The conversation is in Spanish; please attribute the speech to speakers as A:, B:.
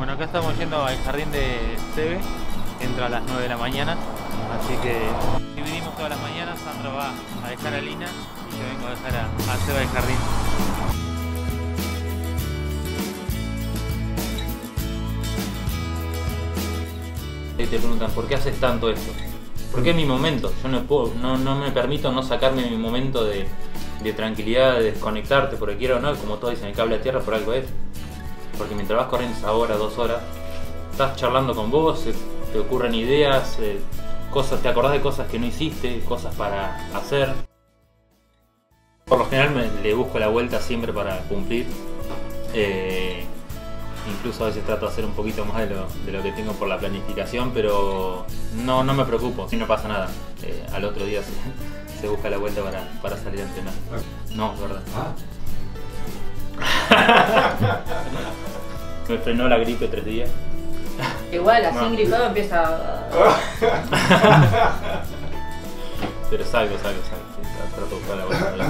A: Bueno, acá estamos yendo al jardín de Sebe, entra a las 9 de la mañana, así que dividimos todas las mañanas, Sandra va a dejar a Lina y yo vengo a dejar a, a Seba al jardín. Te preguntan, ¿por qué haces tanto esto? Porque es mi momento, yo no, puedo, no me permito no sacarme mi momento de, de tranquilidad, de desconectarte, porque quiero o no, como todos dicen, el cable a tierra por algo es. Porque mientras vas corriendo esa hora, dos horas, estás charlando con vos, te ocurren ideas, eh, cosas, te acordás de cosas que no hiciste, cosas para hacer. Por lo general me, le busco la vuelta siempre para cumplir. Eh, incluso a veces trato de hacer un poquito más de lo, de lo que tengo por la planificación, pero no, no me preocupo, si no pasa nada. Eh, al otro día se, se busca la vuelta para, para salir a entrenar. No, es verdad. Me frenó la gripe tres días.
B: Igual, así
A: No.
B: gripado empieza. a-
A: Pero salgo, salgo, salgo. trato de buscar la.